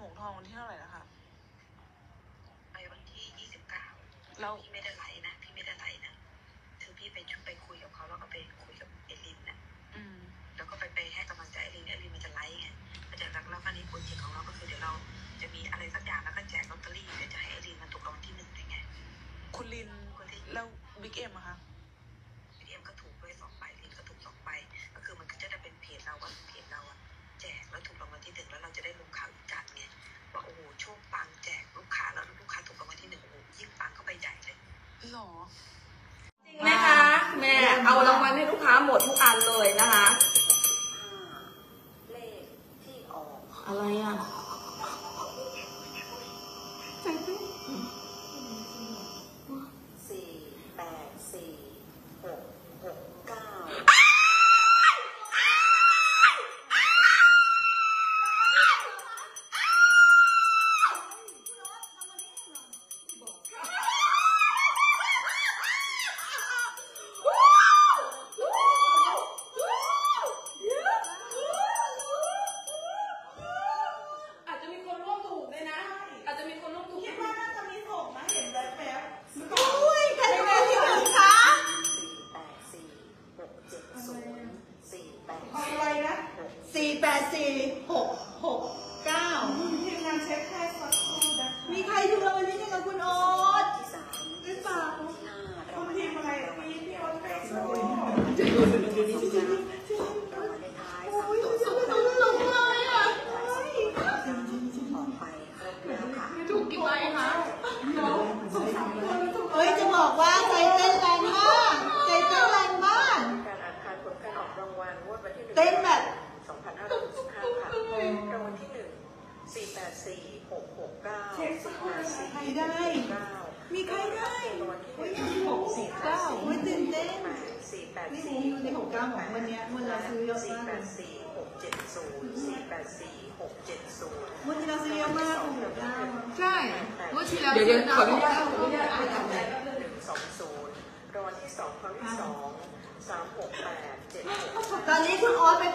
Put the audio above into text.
หงทองวันที่เท่าไหร่นะคะ ไปวันที่ยี่สิบเก้าแล้ว พี่ไม่ได้ไลฟ์นะ พี่ไม่ได้ไลฟ์นะคือพี่ไปชุไปคุยกับเขาแล้วก็ไปคุยกับเอลินนะอืม แล้วก็ไปไปให้กำลังใจเอลินเอลินมันจะไลฟ์ไงมันจะรักแล้วคราวนี้ผลจริงของเราก็คือเดี๋ยวเราจะมีอะไรสักอย่างแล้วก็แจกลอตเตอรี่เดี๋ยวจะให้เอลินมันถูกรางวัลที่หนึ่งได้ไงคุณลิน คนที่ แล้วบิ๊กเอ็มอะคะ แปดสี่หกหกเก้าทีมงานเช็คให้สักครู่นะมีใครถูกรางวัลที่หนึ่งกับคุณโอ๊ตที่สามหรือเปล่าที่ห้าคุณทีมอะไรพี่พี่โอ๊ตไปโซ่รางวัลในท้ายโอ้ยสามจะตัวจะหลงเลยอะออกไปครบแล้วค่ะถูกกี่ใบคะเฮ้ยจะบอกว่าใจเต้นแรงมากใจเต้นแรงมากการอ่านคานผลการออกรางวัลงวดวันที่หนึ่งเต้นแบบ ลูกหักรางวัลที่หนึ่งสี่แปดสี่หกหกเก้าเช็คสกคนใครได้ มีใครได้รางวัลที่หนึ่งหกสี่เก้าโอ้ยตื่นเต้นสี่แปดสี่อยู่ในหกเก้าของวันนี้วันเราซื้อเยอะมากสี่แปดสี่หกเจ็ดศูนย์สี่แปดสี่หกเจ็ดศูนย์วันที่เราซื้อเยอะมากหกเก้าใช่วันที่เราเดี๋ยวเดี๋ยวขออนุญาตขออนุญาตอ่านหนึ่งสองศูนย์รางวัลที่สองครั้งที่สองสามหกแปดเจ็ดตอนนี้คุณออสเป็น